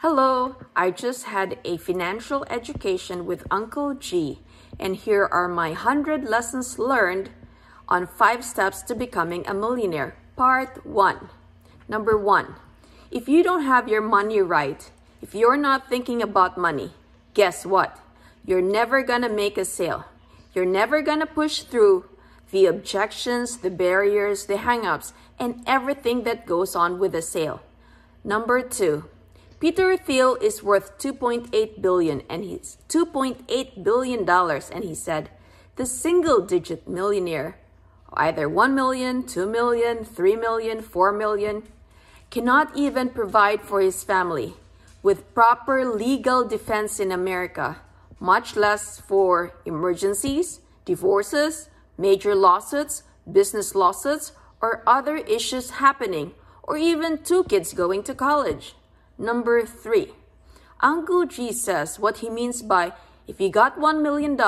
Hello, I just had a financial education with Uncle G, and here are my 100 lessons learned on 5 steps to becoming a millionaire. Part 1. Number 1. If you don't have your money right, if you're not thinking about money, guess what? You're never gonna make a sale. You're never gonna push through the objections, the barriers, the hangups, and everything that goes on with a sale. Number 2 Peter Thiel is worth 2.8 billion and he's 2.8 billion dollars and he said the single digit millionaire either 1 million, 2 million, 3 million, 4 million cannot even provide for his family with proper legal defense in America, much less for emergencies, divorces, major lawsuits, business lawsuits, or other issues happening, or even two kids going to college. Number three, Uncle G says what he means by if you got $1 million,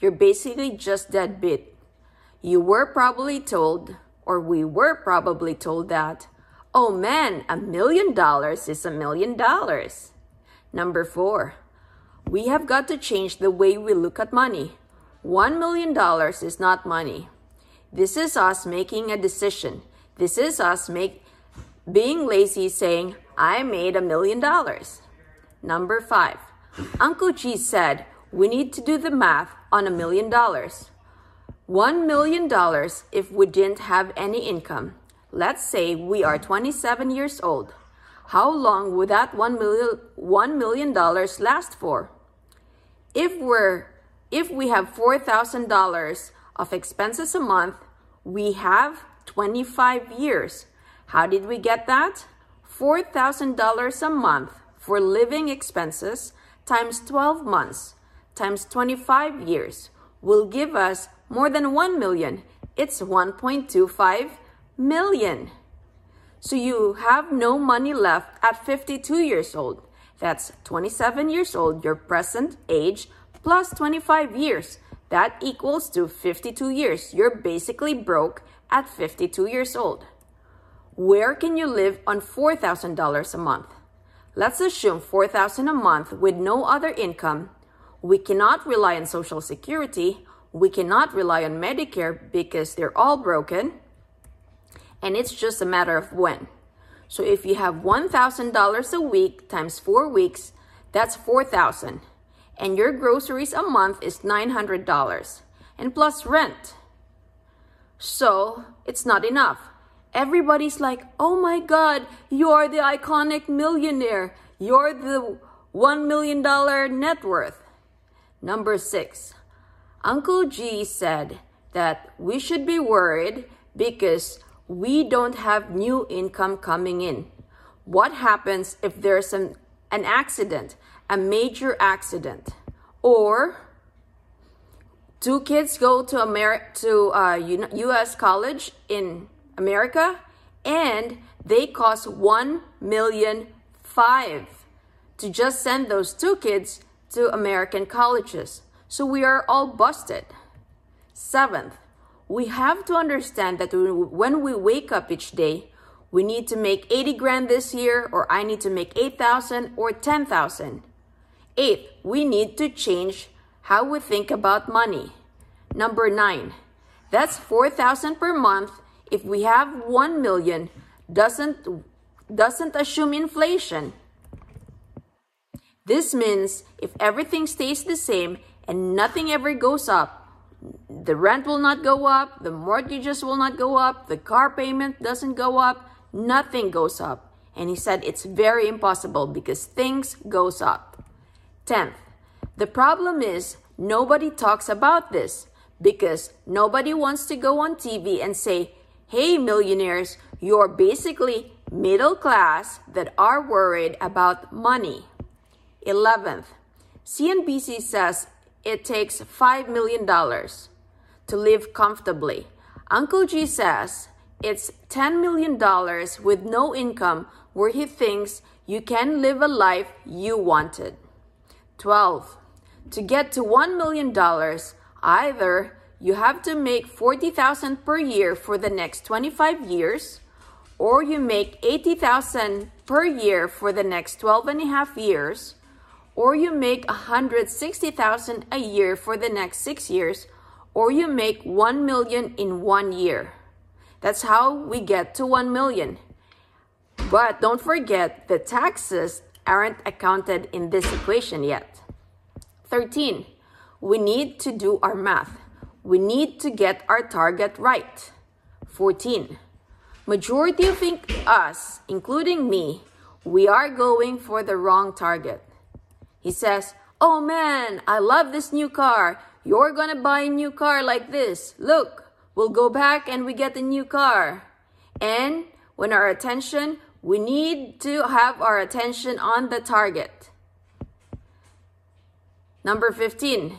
you're basically just dead beat. You were probably told, or we were probably told that, oh man, a million dollars is a million dollars. Number four, we have got to change the way we look at money. $1 million is not money. This is us making a decision. This is us make, being lazy saying, I made a million dollars. Number five, Uncle G said we need to do the math on a million dollars. One million dollars if we didn't have any income. Let's say we are 27 years old. How long would that one million, $1 million last for? If we're if we have $4,000 of expenses a month, we have 25 years. How did we get that? $4,000 a month for living expenses times 12 months times 25 years will give us more than 1 million. It's 1.25 million. So you have no money left at 52 years old. That's 27 years old, your present age, plus 25 years. That equals to 52 years. You're basically broke at 52 years old. Where can you live on $4,000 a month? Let's assume $4,000 a month with no other income. We cannot rely on Social Security. We cannot rely on Medicare because they're all broken. And it's just a matter of when. So if you have $1,000 a week times four weeks, that's 4000 And your groceries a month is $900 and plus rent. So it's not enough. Everybody's like, oh my God, you're the iconic millionaire. You're the $1 million net worth. Number six, Uncle G said that we should be worried because we don't have new income coming in. What happens if there's an, an accident, a major accident, or two kids go to Amer- to uh, U.S. college in America, and they cost one million five to just send those two kids to American colleges. So we are all busted. Seventh, we have to understand that when we wake up each day, we need to make 80 grand this year, or I need to make 8,000 or 10,000. Eighth, we need to change how we think about money. Number nine, that's 4,000 per month if we have 1 million doesn't doesn't assume inflation. This means if everything stays the same and nothing ever goes up, the rent will not go up, the mortgages will not go up, the car payment doesn't go up, nothing goes up. And he said it's very impossible because things goes up. 10th, the problem is nobody talks about this because nobody wants to go on TV and say, hey, millionaires, you're basically middle class that are worried about money. 11th, CNBC says it takes $5 million to live comfortably. Uncle G says it's $10 million with no income where he thinks you can live a life you wanted. 12. To get to $1 million, either you have to make 40,000 per year for the next 25 years or you make 80,000 per year for the next 12 and a half years, or you make 160,000 a year for the next 6 years, or you make 1 million in 1 year. That's how we get to 1 million. But don't forget the taxes aren't accounted in this equation yet. 13. We need to do our math. We need to get our target right. 14. Majority of us, including me, we are going for the wrong target. He says, Oh man, I love this new car. You're gonna buy a new car like this. Look, we'll go back and we get a new car. And when our attention, we need to have our attention on the target. Number 15.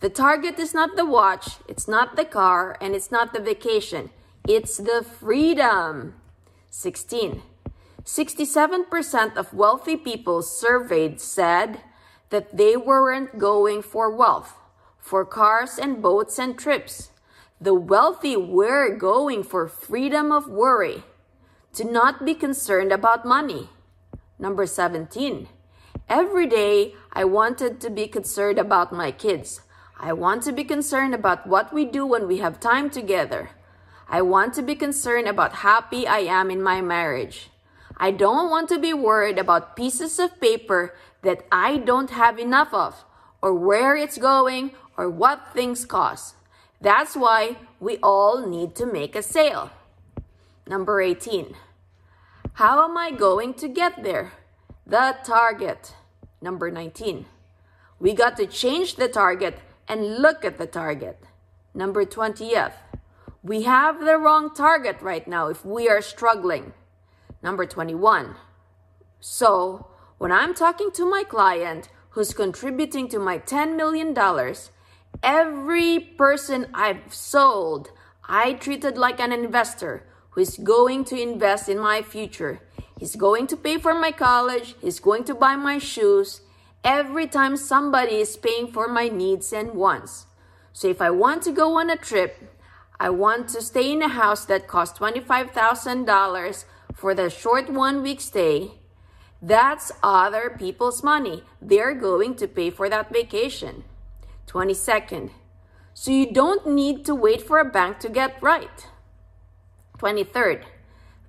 The target is not the watch, it's not the car, and it's not the vacation. It's the freedom. 16. 67% of wealthy people surveyed said that they weren't going for wealth, for cars and boats and trips. The wealthy were going for freedom of worry, to not be concerned about money. Number 17. Every day, I wanted to be concerned about my kids. I want to be concerned about what we do when we have time together. I want to be concerned about happy I am in my marriage. I don't want to be worried about pieces of paper that I don't have enough of, or where it's going, or what things cost. That's why we all need to make a sale. Number 18. How am I going to get there? The target. Number 19. We got to change the target and look at the target. Number 20th. We have the wrong target right now if we are struggling. Number 21. So, when I'm talking to my client who's contributing to my $10 million, every person I've sold, I treated like an investor who is going to invest in my future. He's going to pay for my college, he's going to buy my shoes, every time somebody is paying for my needs and wants. So if I want to go on a trip, I want to stay in a house that costs $25,000 for the short one week stay. That's other people's money. They're going to pay for that vacation. 22nd. So you don't need to wait for a bank to get right. 23rd.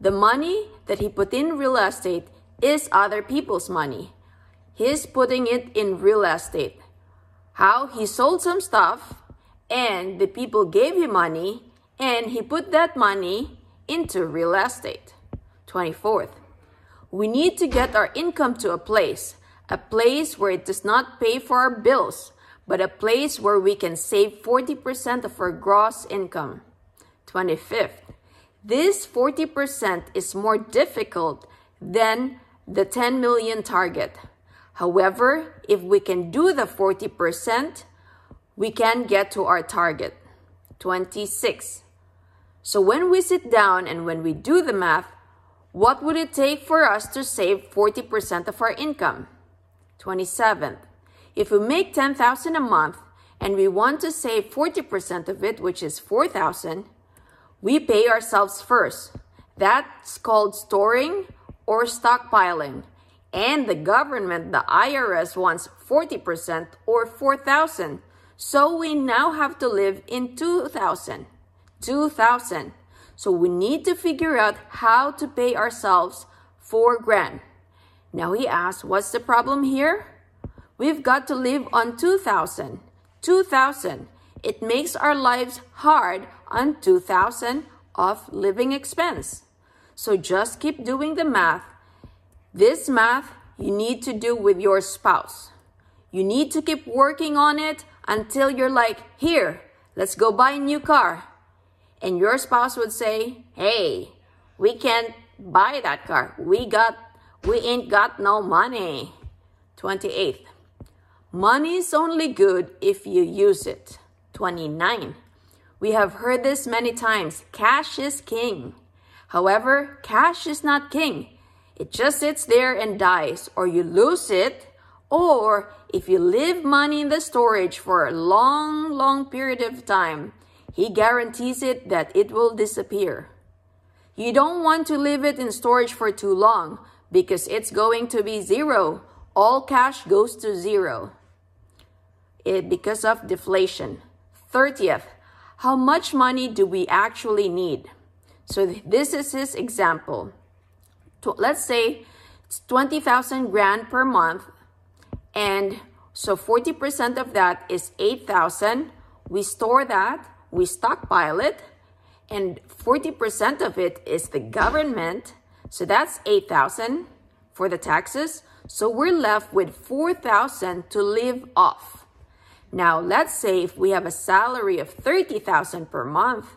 The money that he put in real estate is other people's money. He's putting it in real estate. How he sold some stuff and the people gave him money and he put that money into real estate. 24th, we need to get our income to a place, a place where it does not pay for our bills, but a place where we can save 40% of our gross income. 25th, this 40% is more difficult than the 10 million target. However, if we can do the 40%, we can get to our target. 26. So when we sit down and when we do the math, what would it take for us to save 40% of our income? 27. If we make 10,000 a month and we want to save 40% of it, which is 4,000, we pay ourselves first. That's called storing or stockpiling and the government, the IRS, wants 40% or 4,000. So we now have to live in 2,000. 2,000. So we need to figure out how to pay ourselves 4 grand. Now he asks, what's the problem here? We've got to live on 2,000. 2,000. It makes our lives hard on 2,000 of living expense. So just keep doing the math this math you need to do with your spouse. You need to keep working on it until you're like, here, let's go buy a new car. And your spouse would say, hey, we can't buy that car. We got, we ain't got no money. 28th, money is only good if you use it. 29, we have heard this many times. Cash is king. However, cash is not king. It just sits there and dies, or you lose it, or if you leave money in the storage for a long, long period of time, he guarantees it that it will disappear. You don't want to leave it in storage for too long because it's going to be zero. All cash goes to zero it because of deflation. 30th, how much money do we actually need? So this is his example. Let's say it's 20,000 grand per month and so 40% of that is 8,000. We store that, we stockpile it, and 40% of it is the government. So that's 8,000 for the taxes. So we're left with 4,000 to live off. Now, let's say if we have a salary of 30,000 per month,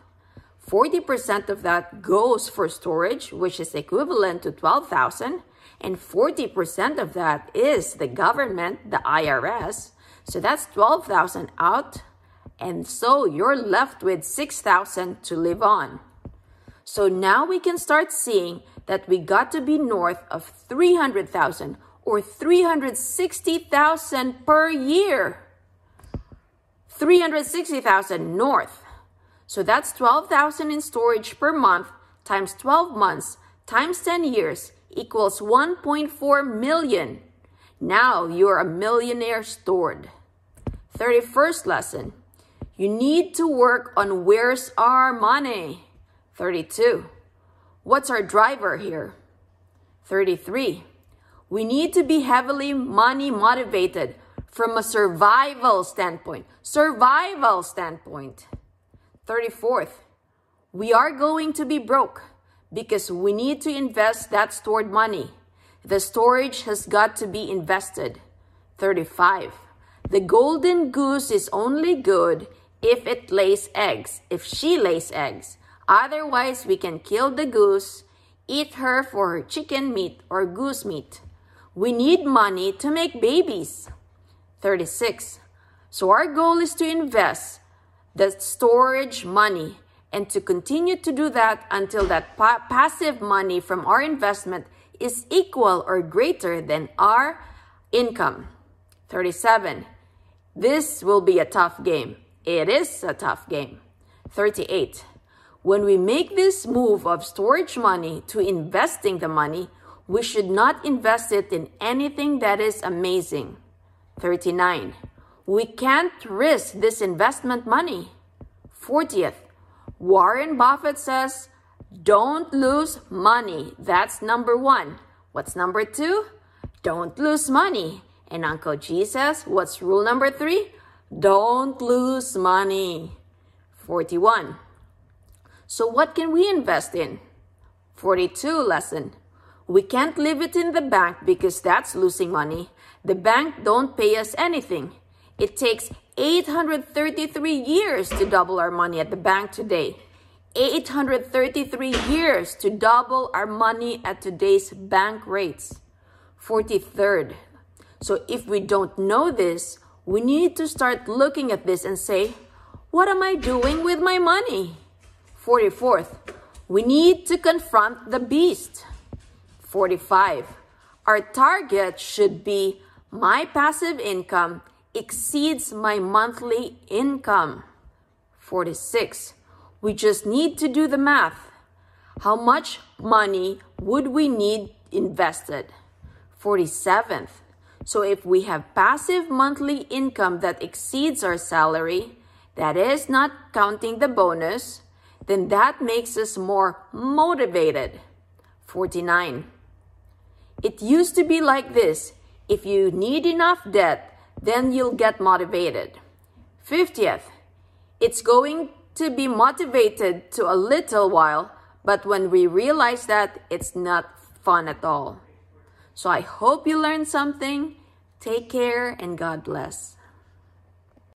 40% of that goes for storage, which is equivalent to 12,000 and 40% of that is the government, the IRS. So that's 12,000 out. And so you're left with 6,000 to live on. So now we can start seeing that we got to be north of 300,000 or 360,000 per year. 360,000 north. So that's 12,000 in storage per month times 12 months times 10 years equals 1.4 million. Now you're a millionaire stored. 31st lesson. You need to work on where's our money. 32. What's our driver here? 33. We need to be heavily money motivated from a survival standpoint. Survival standpoint. 34th. We are going to be broke because we need to invest that stored money. The storage has got to be invested. 35. The golden goose is only good if it lays eggs, if she lays eggs. Otherwise, we can kill the goose, eat her for her chicken meat or goose meat. We need money to make babies. 36. So our goal is to invest the storage money and to continue to do that until that pa passive money from our investment is equal or greater than our income. 37. This will be a tough game. It is a tough game. 38. When we make this move of storage money to investing the money, we should not invest it in anything that is amazing. 39. We can't risk this investment money. 40th. Warren Buffett says, don't lose money. That's number one. What's number two? Don't lose money. And Uncle G says, what's rule number three? Don't lose money. 41. So what can we invest in? 42 lesson. We can't leave it in the bank because that's losing money. The bank don't pay us anything. It takes 833 years to double our money at the bank today. 833 years to double our money at today's bank rates. 43rd. So if we don't know this, we need to start looking at this and say, what am I doing with my money? 44th. We need to confront the beast. 45. Our target should be my passive income exceeds my monthly income. 46. We just need to do the math. How much money would we need invested? 47th. So if we have passive monthly income that exceeds our salary, that is not counting the bonus, then that makes us more motivated. 49. It used to be like this. If you need enough debt, then you'll get motivated. 50th, it's going to be motivated to a little while, but when we realize that, it's not fun at all. So I hope you learned something. Take care and God bless.